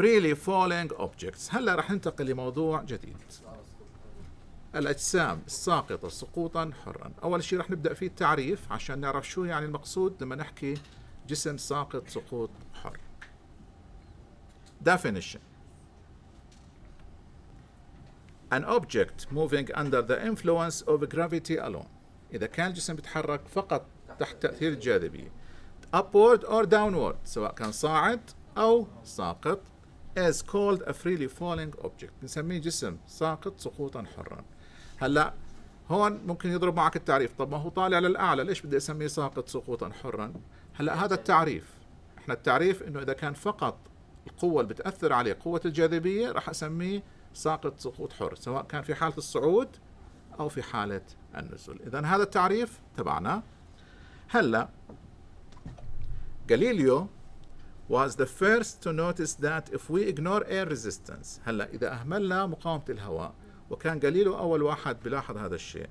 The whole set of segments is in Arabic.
freely falling objects. هلا راح ننتقل لموضوع جديد. الأجسام الساقطة سقوطا حرا. أول شيء راح نبدأ فيه التعريف عشان نعرف شو يعني المقصود لما نحكي جسم ساقط سقوط حر. Definition. An object moving under the influence of gravity alone. إذا كان الجسم بيتحرك فقط تحت تأثير الجاذبية. Upward or downward سواء كان صاعد أو ساقط. Is called a freely falling object. نسميه جسم ساقط سقوطا حرا. هلأ هون ممكن يضرب معك التعريف. طب ما هو طالع للأعلى ليش بدي أسميه ساقط سقوطا حرا؟ هلأ هذا التعريف إحنا التعريف إنه إذا كان فقط القوة اللي بتأثر عليه قوة الجاذبية راح أسميه ساقط سقوط حر سواء كان في حالة الصعود أو في حالة النزول. إذا هذا التعريف تبعنا. هلأ Galileo was the first to notice that if we ignore air resistance هلا إذا أهملنا مقاومة الهواء وكان جاليليو أول واحد بلاحظ هذا الشيء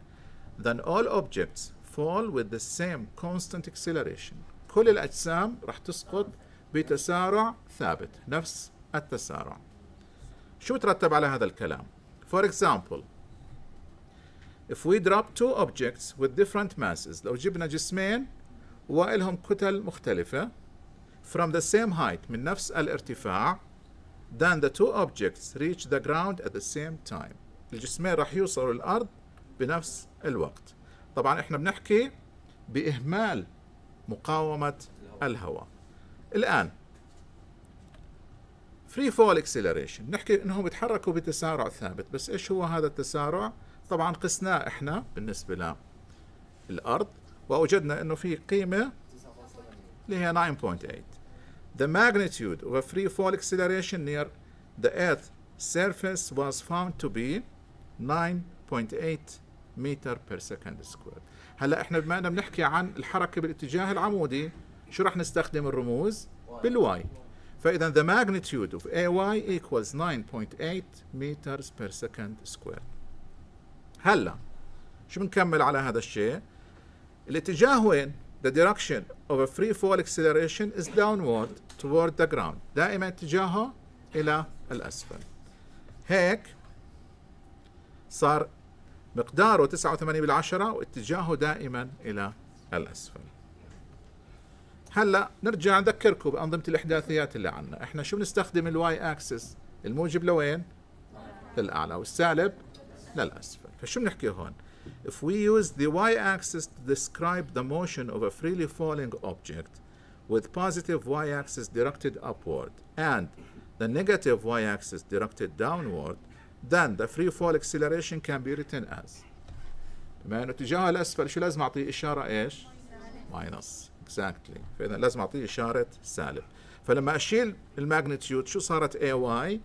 then all objects fall with the same constant acceleration كل الأجسام راح تسقط بتسارع ثابت نفس التسارع شو ترتب على هذا الكلام for example if we drop two objects with different masses لو جبنا جسمين وإلهم كتل مختلفة from the same height من نفس الارتفاع then the two objects reach the ground at the same time. الجسمين راح يوصلوا الأرض بنفس الوقت. طبعا إحنا بنحكي بإهمال مقاومة الهواء. الآن free fall acceleration نحكي إنهم بيتحركوا بتسارع ثابت. بس إيش هو هذا التسارع؟ طبعا قسناه إحنا بالنسبة للأرض. ووجدنا إنه في قيمة اللي هي 9.8 The magnitude of a free fall acceleration near the earth surface was found to be 9.8 meter per second squared هلا إحنا بما اننا بنحكي عن الحركه بالاتجاه العمودي شو راح نستخدم الرموز بالواي فاذا the magnitude of AY equals 9.8 meters per second squared هلا شو بنكمل على هذا الشيء الاتجاه وين the direction of a free fall acceleration is downward toward the ground. دائما اتجاهه إلى الأسفل. هيك صار مقداره 9.8 بالعشرة واتجاهه دائما إلى الأسفل. هلأ نرجع نذكركم بأنظمة الإحداثيات اللي عندنا. إحنا شو بنستخدم الواي أكسس؟ الموجب لوين؟ للأعلى والسالب للأسفل. فشو بنحكي هون؟ if we use the y-axis to describe the motion of a freely falling object with positive y-axis directed upward and the negative y-axis directed downward then the free fall acceleration can be written as بما انه اتجاهه الاسفل شو لازم اعطيه اشاره ايش؟ ماينس exactly فاذا لازم اعطيه اشاره سالب فلما اشيل الماجنتيود شو صارت AY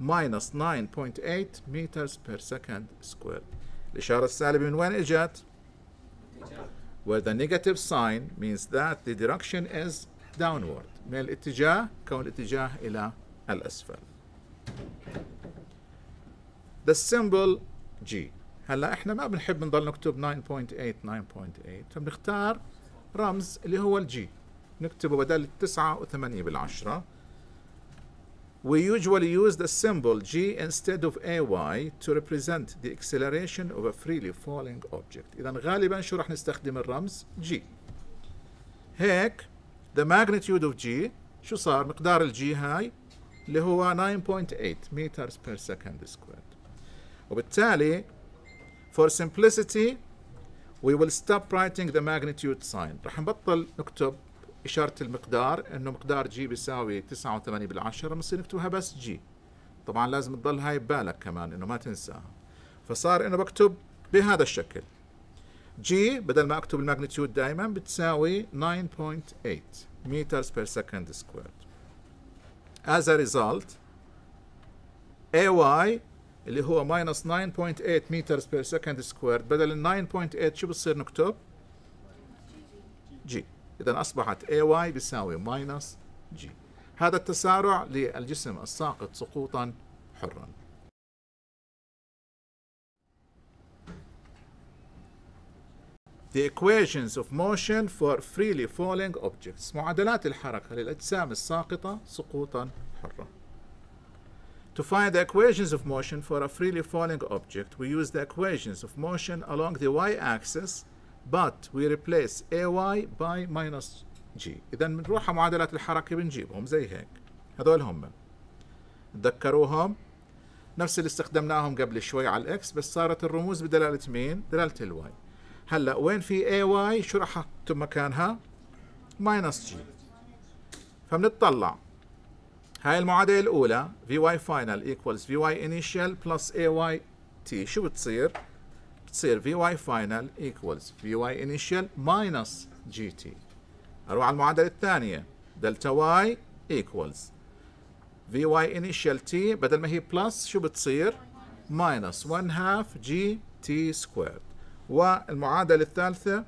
minus 9.8 meters per second squared الإشارة السالبة من وين إجت؟ where the negative sign means that the direction is downward. من الاتجاه؟ كون الاتجاه إلى الأسفل. The symbol G. هلأ إحنا ما بنحب نضل نكتب 9.8 9.8 فبنختار رمز اللي هو الجي. نكتبه بدل التسعة وثمانية بالعشرة. We usually use the symbol G instead of AY to represent the acceleration of a freely falling object. إذا غالبا شو راح نستخدم الرمز G. هيك the magnitude of G شو صار مقدار الجي هاي اللي هو 9.8 meters per second squared. وبالتالي for simplicity we will stop writing the magnitude sign راح نبطل نكتب إشارة المقدار إنه مقدار جي بيساوي 9.8 بالعشرة بنصير نكتبها بس جي طبعا لازم تضل هاي ببالك كمان إنه ما تنساها. فصار إنه بكتب بهذا الشكل. جي بدل ما أكتب ال magnitude دائما بتساوي 9.8 meters per second squared. As a result AY اللي هو minus 9.8 meters per second squared بدل ال 9.8 شو بتصير نكتب؟ جي إذا أصبحت AY بيساوي minus G هذا التسارع للجسم الساقط سقوطا حرا The equations of motion for freely falling objects معادلات الحركة للأجسام الساقطة سقوطا حرا To find the equations of motion for a freely falling object, we use the equations of motion along the y-axis, but we replace ay by minus g. إذا بنروح على معادلات الحركة بنجيبهم زي هيك. هذول هم. تذكروهم؟ نفس اللي استخدمناهم قبل شوي على ال x بس صارت الرموز بدلالة مين؟ دلالة ال y. هلأ وين في Ay شو راح اكتب مكانها؟ minus g. فبنطلع هاي المعادلة الأولى Vy final equals Vy initial plus Ay t شو بتصير؟ تصير Vy final equals Vy initial minus gt أروح على المعادلة الثانية. delta y equals Vy initial t بدل ما هي plus شو بتصير? Minus 1 half gt squared. والمعادلة الثالثة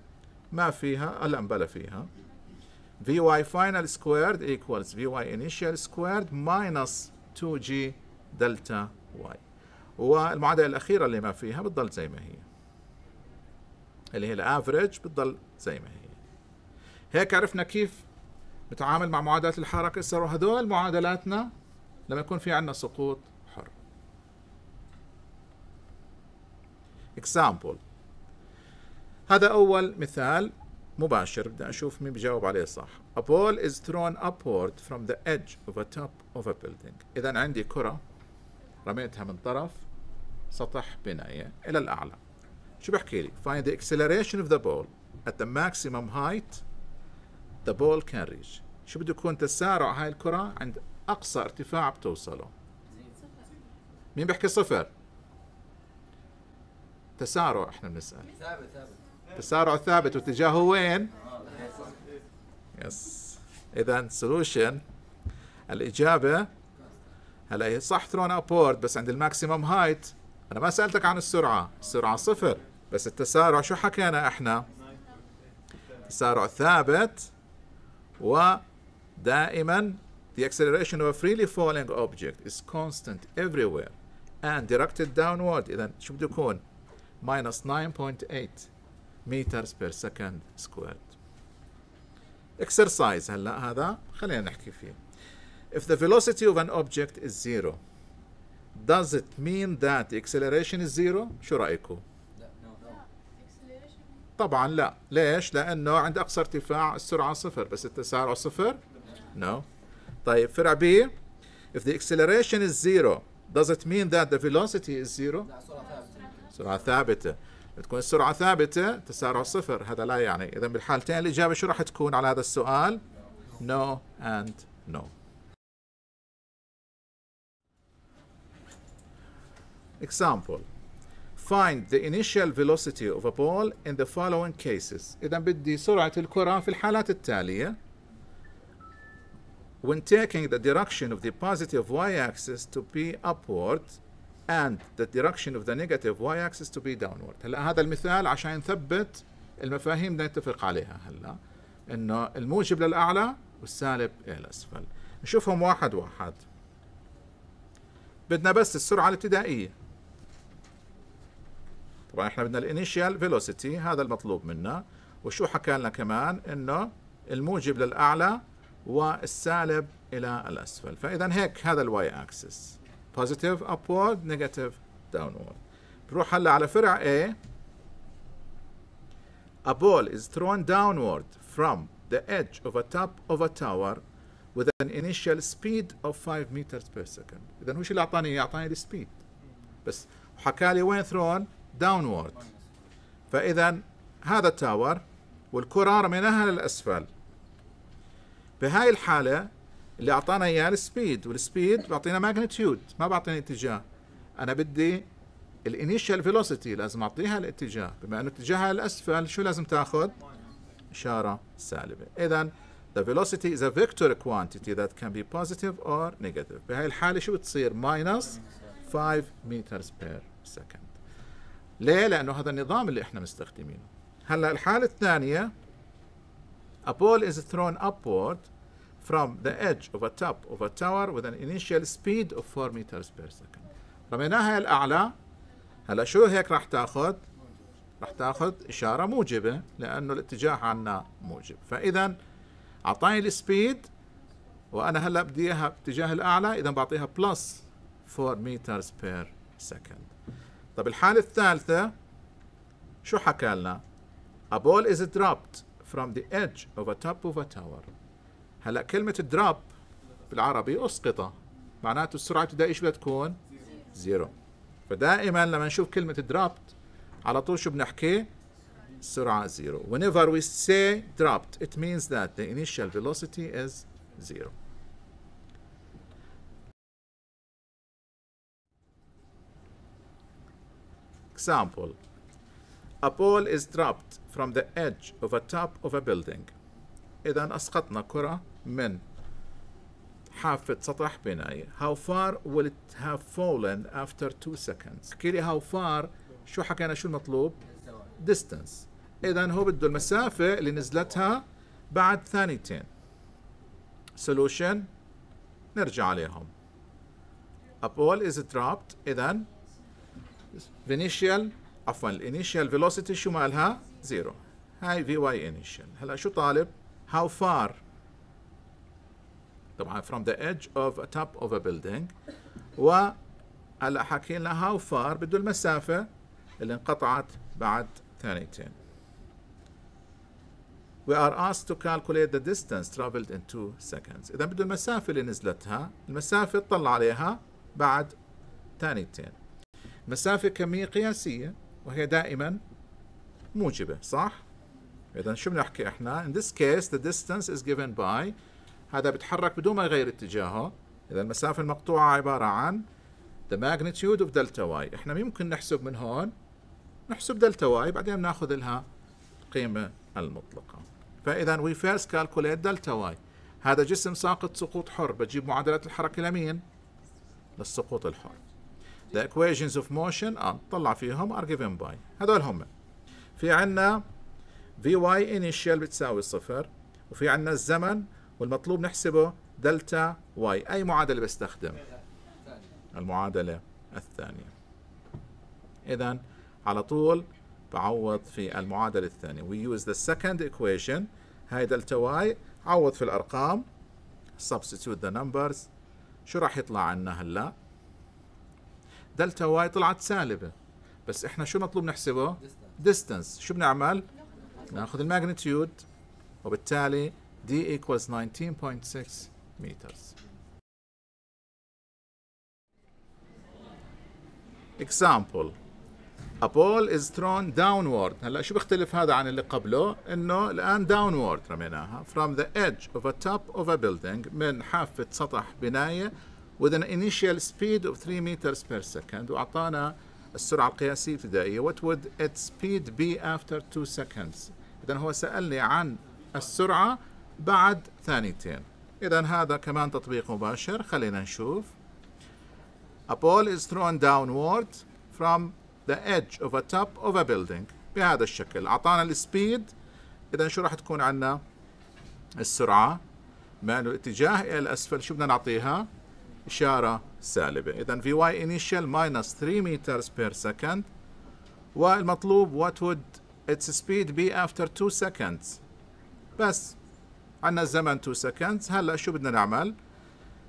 ما فيها هلا بلا فيها. Vy final squared equals Vy initial squared minus 2 g delta y والمعادلة الأخيرة اللي ما فيها بتضل زي ما هي. اللي هي الافريج بتضل زي ما هي. هيك عرفنا كيف نتعامل مع معادلات الحركة. صاروا هذول معادلاتنا لما يكون في عندنا سقوط حر. Example. هذا أول مثال مباشر بدي أشوف مين بجاوب عليه صح. A ball is thrown upward from the edge of a top of a building. إذا عندي كرة رميتها من طرف سطح بناية إلى الأعلى. شو بحكي لي؟ Find the acceleration of the ball at the maximum height the ball can reach. شو بده يكون تسارع هاي الكرة عند أقصى ارتفاع بتوصله؟ مين بيحكي صفر؟ تسارع إحنا بنسأل. تسارع ثابت واتجاهه وين؟ Yes اذا solution الإجابة هلا هي صح thrown upward بس عند ال maximum height أنا ما سألتك عن السرعة. السرعة صفر. بس التسارع شو حكينا إحنا تسارع ثابت ودائما the acceleration of a freely falling object is constant everywhere and directed downward اذا شو بده يكون minus 9.8 meters per second squared exercise هلا هذا خلينا نحكي فيه if the velocity of an object is zero does it mean that the acceleration is zero شو رأيكم طبعا لا. ليش؟ لأنه عند أقصى ارتفاع السرعة صفر بس التسارع صفر؟ No. طيب فرع B. If the acceleration is zero does it mean that the velocity is zero? سرعة ثابتة. بتكون السرعة ثابتة تسارع صفر. هذا لا يعني. إذا بالحالتين الإجابة شو راح تكون على هذا السؤال؟ No and no. Example. Find the initial velocity of a ball in the following cases إذا بدي سرعة الكرة في الحالات التالية when taking the direction of the positive y-axis to be upward and the direction of the negative y-axis to be downward هلا هذا المثال عشان نثبت المفاهيم اللي نتفق عليها هلا انه الموجب للاعلى والسالب إلى الاسفل نشوفهم واحد واحد بدنا بس السرعه الابتدائيه طبعا إحنا بدنا ال initial velocity هذا المطلوب منا. وشو حكى لنا كمان؟ إنه الموجب للأعلى والسالب إلى الأسفل. فاذا هيك هذا ال y-axis. Positive upward negative downward. بروح هلأ على فرع A. A ball is thrown downward from the edge of a top of a tower with an initial speed of 5 meters per second. اذا هو شو اللي أعطاني أعطاني ال speed بس حكى لي وين thrown downward. فاذا هذا التاور والكرة رميناها للأسفل. بهاي الحالة اللي أعطانا إياه ال speed وال speed بيعطينا magnitude ما بعطيني اتجاه. أنا بدي ال initial velocity لازم أعطيها الاتجاه. بما إنه اتجاهها الاسفل شو لازم تاخذ؟ إشارة سالبة. اذا the velocity is a vector quantity that can be positive or negative. بهاي الحالة شو بتصير؟ minus 5 meters per second. ليه؟ لأنه هذا النظام اللي إحنا مستخدمينه. هلأ الحالة الثانية a ball is thrown upward from the edge of a top of a tower with an initial speed of 4 meters per second. رميناها الأعلى هلأ شو هيك راح تأخذ؟ راح تأخذ إشارة موجبة لأنه الاتجاه عنا موجب. فإذا أعطاني ال speed وأنا هلأ بدي إياها باتجاه الأعلى إذا بعطيها plus 4 meters per second. طب الحالة الثالثة شو حكى لنا؟ A ball is dropped from the edge of a top of a tower. هلا كلمة drop بالعربي أسقطت. معناته السرعة الابتدائية إيش بدها تكون؟ zero. فدائما لما نشوف كلمة dropped على طول شو بنحكي؟ السرعة zero. Whenever we say dropped it means that the initial velocity is zero. Example a ball is dropped from the edge of a top of a building إذا أسقطنا كرة من حافة سطح بناية How far will it have fallen after two seconds احكي لي how far شو حكينا شو المطلوب distance إذا هو بده المسافة اللي نزلتها بعد ثانيتين solution نرجع عليهم a ball is dropped إذا initial عفوا ال initial velocity شو مالها؟ zero هاي vy initial هلا شو طالب؟ how far طبعا from the edge of a top of a building و هلا حكي لنا how far بده المسافة اللي انقطعت بعد ثانيتين We are asked to calculate the distance traveled in two seconds. إذا بده المسافة اللي نزلتها، المسافة تطلع عليها بعد ثانيتين. مسافة كمية قياسية وهي دائما موجبة صح؟ إذا شو بنحكي إحنا؟ In this case the distance is given by هذا بيتحرك بدون ما يغير اتجاهه إذا المسافة المقطوعة عبارة عن the magnitude of delta y إحنا ممكن نحسب من هون نحسب delta y بعدين بناخذ لها القيمة المطلقة فإذا we first calculate delta y هذا جسم ساقط سقوط حر بجيب معادلات الحركة لمين؟ للسقوط الحر the equations of motion آه طلع فيهم are given by. هذول هم. في عنا vy initial بتساوي صفر وفي عنا الزمن والمطلوب نحسبه delta y. أي معادلة بستخدم؟ المعادلة الثانية. اذا على طول بعوض في المعادلة الثانية. We use the second equation هاي delta y. عوض في الأرقام substitute the numbers. شو راح يطلع عنا هلا؟ delta y طلعت سالبة. بس إحنا شو مطلوب نحسبه؟ Distance. شو بنعمل؟ ناخذ الماجنتيود وبالتالي d equals 19.6 meters. Example. A ball is thrown downward. هلا شو بيختلف هذا عن اللي قبله؟ إنه الآن downward رميناها from the edge of a top of a building من حافة سطح بناية with an initial speed of 3 meters per second. وأعطانا السرعة القياسية الابتدائية. What would its speed be after 2 seconds? إذا هو سألني عن السرعة بعد ثانيتين. إذا هذا كمان تطبيق مباشر. خلينا نشوف. A ball is thrown downward from the edge of a top of a building. بهذا الشكل. أعطانا السبيد. إذا شو راح تكون عندنا السرعة. مع الاتجاه إلى الأسفل. شو بدنا نعطيها؟ إشارة سالبة. إذا Vy initial minus 3 meters per second. والمطلوب what would its speed be after 2 seconds? بس. عندنا الزمن 2 seconds. هلا شو بدنا نعمل؟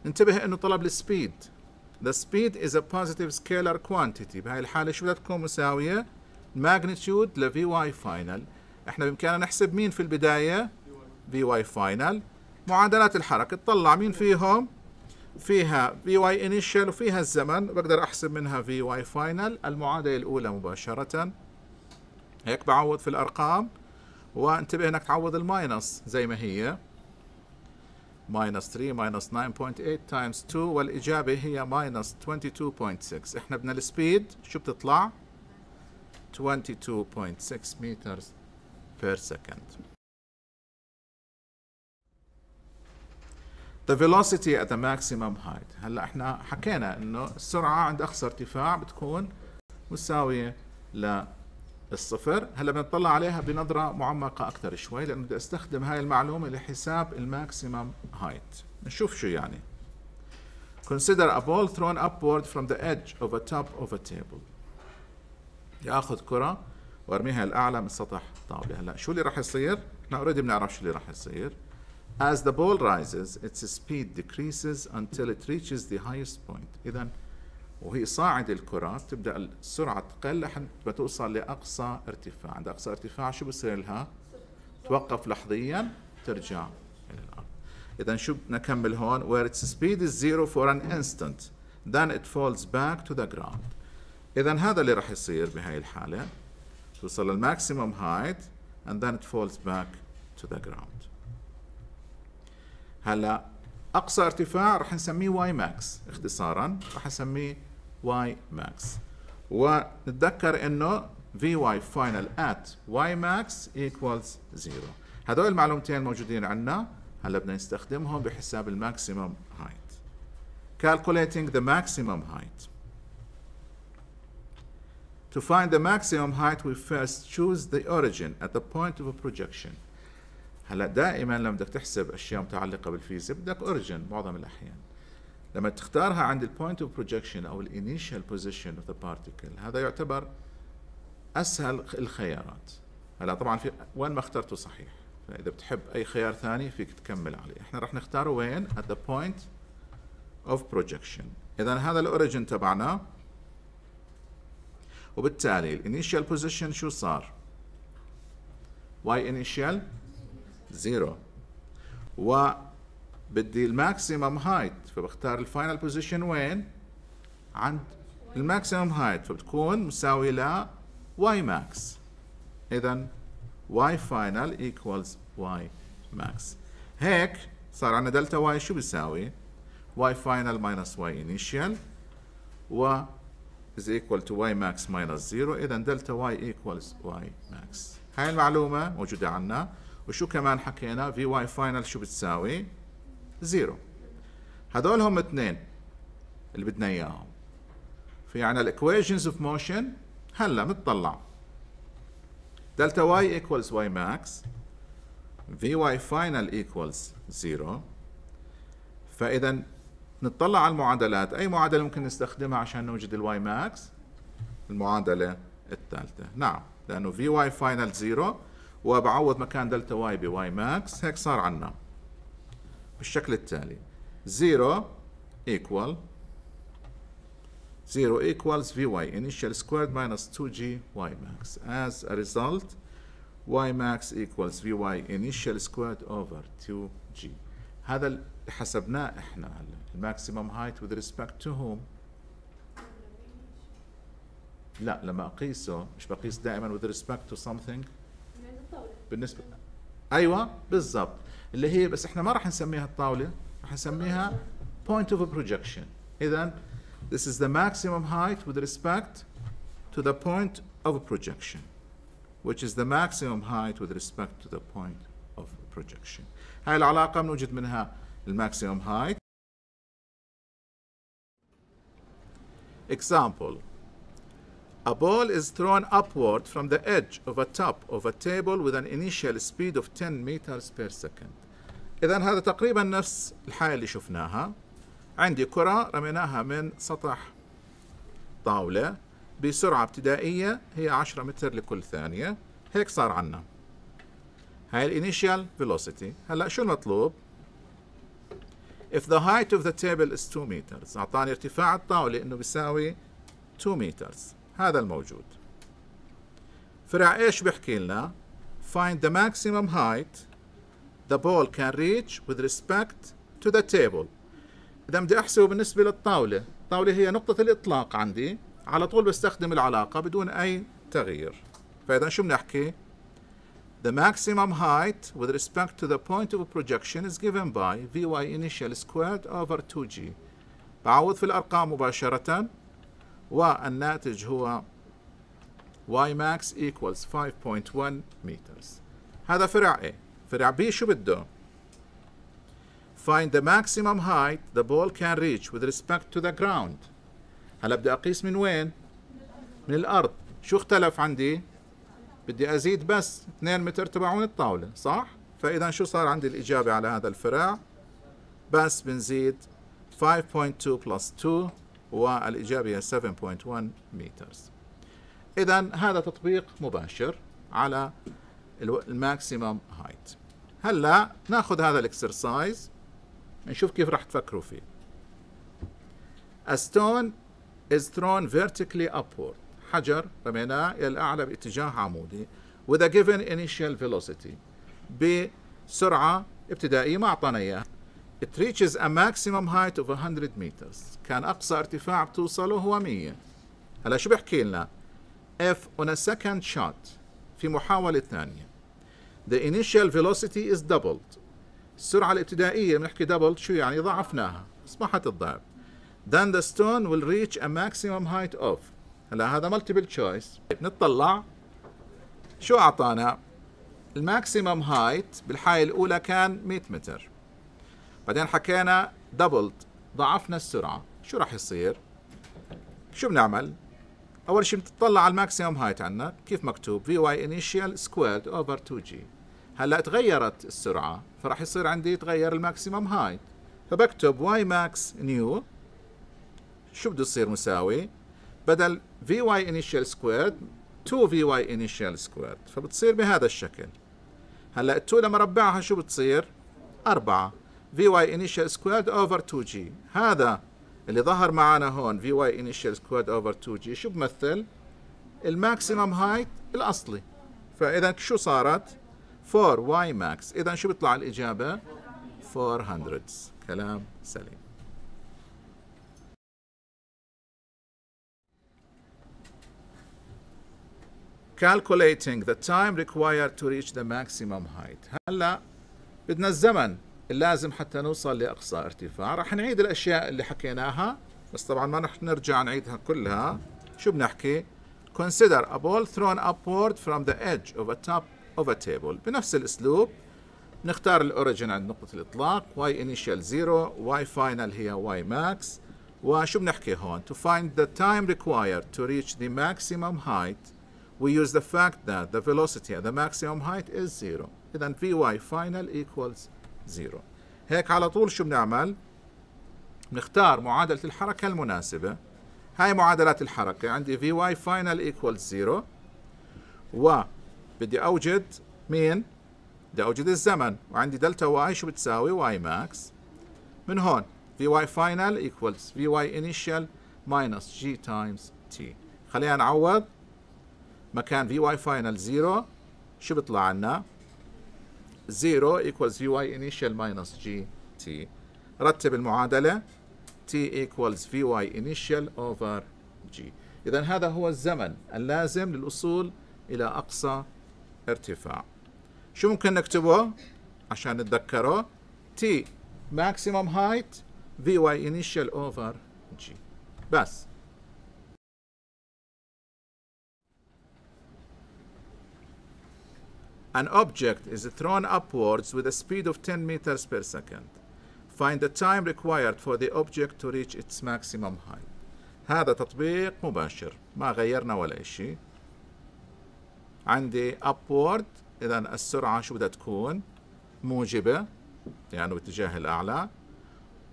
ننتبه إنه طلب السبيد the speed is a positive scalar quantity. بهاي الحالة شو بدها تكون مساوية؟ magnitude ل Vy final. إحنا بإمكاننا نحسب مين في البداية؟ Vy final. معادلات الحركة. تطلع مين فيهم؟ فيها vy initial وفيها الزمن. بقدر أحسب منها vy final المعادلة الأولى مباشرة. هيك بعوض في الأرقام. وانتبه إنك تعوض ال minus زي ما هي. minus 3 minus 9.8 times 2 والإجابة هي minus 22.6 إحنا بدنا ال speed. شو بتطلع؟ 22.6 متر per second the velocity at the maximum height. هلأ إحنا حكينا إنه السرعة عند أقصى ارتفاع بتكون مساوية للصفر هلأ بنطلع عليها بنظرة معمقة أكثر شوي لأنه بدي أستخدم هاي المعلومة لحساب ال maximum height نشوف شو يعني. Consider a ball thrown upward from the edge of a top of a table. ياخذ كرة وارميها الاعلى من سطح طاوله هلأ شو اللي راح يصير؟ إحنا اوريدي بنعرف شو اللي راح يصير. As the ball rises, its speed decreases until it reaches the highest point. إذا وهي صاعد الكرة تبدأ السرعة تقل لحد ما توصل لأقصى ارتفاع. عند أقصى ارتفاع شو بصير لها؟ توقف لحظيا ترجع إلى الأرض. إذا شو بدنا نكمل هون؟ Where its speed is zero for an instant then it falls back to the ground. إذا هذا اللي راح يصير بهاي الحالة. توصل لل maximum height and then it falls back to the ground. هلا أقصى ارتفاع راح نسميه y max اختصارا راح نسميه y max. ونتذكر إنه Vy final at y max equals zero هذول المعلومتين موجودين عندنا. هلا بدنا نستخدمهم بحساب ال maximum height calculating the maximum height. To find the maximum height we first choose the origin at the point of a projection. هلا دائما لما بدك تحسب أشياء متعلقة بالفيزياء بدك origin معظم الأحيان. لما تختارها عند ال point of projection أو ال initial position of the particle هذا يعتبر أسهل الخيارات. هلا طبعا في وين ما اخترته صحيح. فإذا بتحب أي خيار ثاني فيك تكمل عليه. إحنا راح نختاره وين؟ at the point of projection. اذا هذا ال origin تبعنا. وبالتالي ال initial position شو صار؟ y initial zero. وبدي ال maximum height فبختار ال final position وين؟ عند ال maximum height فبتكون مساوي ل y max اذا y final equals y max هيك صار عندنا delta y شو بيساوي؟ y final minus y initial و is equal to y max minus 0 اذا delta y equals y max هاي المعلومة موجودة عندنا وشو كمان حكينا؟ Vy final شو بتساوي؟ zero. هذول هم اثنين اللي بدنا إياهم. في عنا ال equations of motion هلا بنطلع delta y equals y max Vy final equals zero فإذا نطلع على المعادلات. أي معادلة ممكن نستخدمها عشان نوجد ال y max المعادلة الثالثة. نعم لأنه Vy final zero وبعوض مكان delta y ب y max هيك صار عنا بالشكل التالي 0 equal 0 equals Vy initial squared minus 2g y max. As a result, y max equals Vy initial squared over 2g. هذا اللي حسبناه إحنا هلا ال maximum height with respect to whom؟ لا لما اقيسه مش بقيس دائما with respect to something بالنسبة أيوه بالضبط اللي هي بس إحنا ما راح نسميها الطاوله راح نسميها point of projection اذا this is the maximum height with respect to the point of projection which is the maximum height with respect to the point of projection هاي العلاقه بنوجد منها الماكسيمم height example A ball is thrown upward from the edge of a top of a table with an initial speed of 10 meters per second. إذا هذا تقريبا نفس الحالة اللي شفناها. عندي كرة رميناها من سطح طاولة بسرعة ابتدائية هي 10 متر لكل ثانية. هيك صار عنا. هاي الإنيشال velocity. هلأ شو المطلوب؟ If the height of the table is 2 meters أعطاني ارتفاع الطاولة إنه بيساوي 2 meters. هذا الموجود فرع إيش بيحكي لنا find the maximum height the ball can reach with respect to the table اذا بدي احسبه بالنسبة للطاوله الطاوله هي نقطه الاطلاق عندي على طول بستخدم العلاقه بدون اي تغيير فاذا شو بنحكي The maximum height with respect to the point of projection is given by Vy initial squared over 2g. بعوض في الأرقام مباشرة والناتج هو y max equals 5.1 meters. هذا فرع A. فرع B شو بده؟ Find the maximum height the ball can reach with respect to the ground. هلا بدي أقيس من وين؟ من الأرض. شو اختلف عندي؟ بدي أزيد بس 2 متر تبعون الطاولة صح؟ فإذا شو صار؟ عندي الإجابة على هذا الفرع. بس بنزيد 5.2 plus 2 والإجابة هي 7.1 meters إذا هذا تطبيق مباشر على ال maximum height هلأ نأخذ هذا ال exercise نشوف كيف راح تفكروا فيه. A stone is thrown vertically upward. حجر رميناه إلى الأعلى باتجاه عمودي with a given initial velocity بسرعة ابتدائية ما أعطانا إياها. It reaches a maximum height of 100 meters. كان أقصى ارتفاع بتوصله هو 100 هلا شو بحكي لنا؟ If on a second shot. في محاولة ثانية. The initial velocity is doubled. السرعة الابتدائية بنحكي doubled شو يعني؟ ضعفناها. أصبحت الضعف then the stone will reach a maximum height of. هلا هذا multiple choice. نطلع. شو أعطانا؟ ال maximum height بالحالة الأولى كان 100 متر. بعدين حكينا doubled ضعفنا السرعة. شو راح يصير؟ شو بنعمل؟ أول شيء بتطلع على ال maximum height عندنا كيف مكتوب؟ Vy initial squared over 2 g هلأ تغيرت السرعة فراح يصير عندي يتغير ال maximum height. فبكتب y max new شو بده يصير مساوي؟ بدل Vy initial squared 2 Vy initial squared فبتصير بهذا الشكل. هلأ 2 لما ربعها شو بتصير؟ 4 Vy initial squared over 2 g هذا اللي ظهر معنا هون Vy initial squared over 2 g شو بمثل؟ ال maximum height الأصلي. فإذا شو صارت؟ 4 y max. إذا شو بيطلع الإجابة؟ 400 كلام سليم. Calculating the time required to reach the maximum height. هلا بدنا الزمن. اللازم حتى نوصل لأقصى ارتفاع راح نعيد الأشياء اللي حكيناها بس طبعا ما رح نرجع نعيدها كلها شو بنحكي consider a ball thrown upward from the edge of a top of a table بنفس الأسلوب نختار الأوريجين عند نقطة الإطلاق y initial 0 y final هي y max وشو بنحكي هون to find the time required to reach the maximum height we use the fact that the velocity at the maximum height is zero إذا Vy final equals zero هيك على طول شو بنعمل؟ بنختار معادلة الحركة المناسبة. هاي معادلات الحركة. عندي Vy final equals zero. وبدي أوجد مين؟ بدي أوجد الزمن. وعندي delta y شو بتساوي؟ y max من هون Vy final equals Vy initial minus g times t. خلينا نعوض. مكان Vy final 0 شو بيطلع عنا؟ 0 equals واي initial minus تي رتب المعادلة t equals y initial over g. إذا هذا هو الزمن اللازم للوصول إلى أقصى ارتفاع. شو ممكن نكتبه؟ عشان نتذكره. t maximum height واي initial over g. بس. An object is thrown upwards with a speed of 10 meters per second. Find the time required for the object to reach its maximum height. هذا تطبيق مباشر ما غيرنا ولا شيء. عندي upward إذا السرعة شو بدها تكون؟ موجبة يعني باتجاه الأعلى.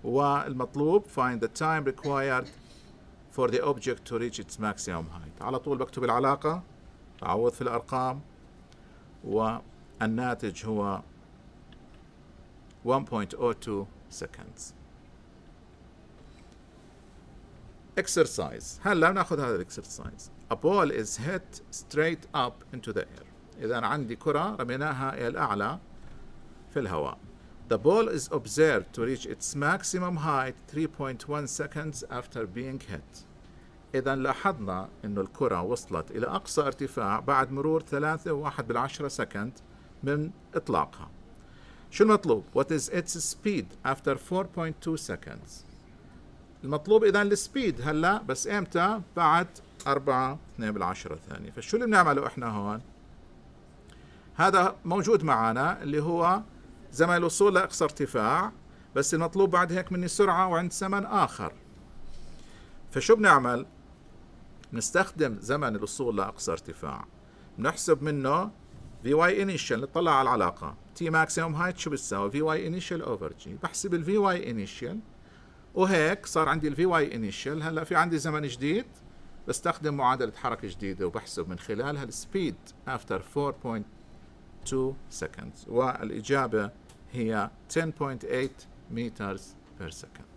والمطلوب find the time required for the object to reach its maximum height. على طول بكتب العلاقة أعوض في الأرقام والناتج هو 1.02 seconds exercise هلا ناخذ هذا الاكسرسايز a ball is hit straight up into the air اذا عندي كره رميناها الى الاعلى في الهواء The ball is observed to reach its maximum height 3.1 seconds after being hit. إذا لاحظنا أنه الكرة وصلت إلى أقصى ارتفاع بعد مرور ثلاثة وواحد بالعشرة second من إطلاقها شو المطلوب؟ What is its speed after 4.2 seconds المطلوب إذا ال speed هلأ بس إمتى؟ بعد 4 2 بالعشرة ثانية فشو اللي بنعمله إحنا هون؟ هذا موجود معنا اللي هو زمن الوصول لأقصى ارتفاع بس المطلوب بعد هيك مني سرعة وعند زمن آخر فشو بنعمل؟ نستخدم زمن الوصول لأقصى ارتفاع. بنحسب منه Vy initial نطلع على العلاقة. t maximum height شو بتساوي؟ Vy initial over g بحسب ال Vy initial وهيك صار عندي ال Vy initial هلا في عندي زمن جديد. بستخدم معادلة حركة جديدة وبحسب من خلالها ال speed after 4.2 seconds. والإجابة هي 10.8 meters per second.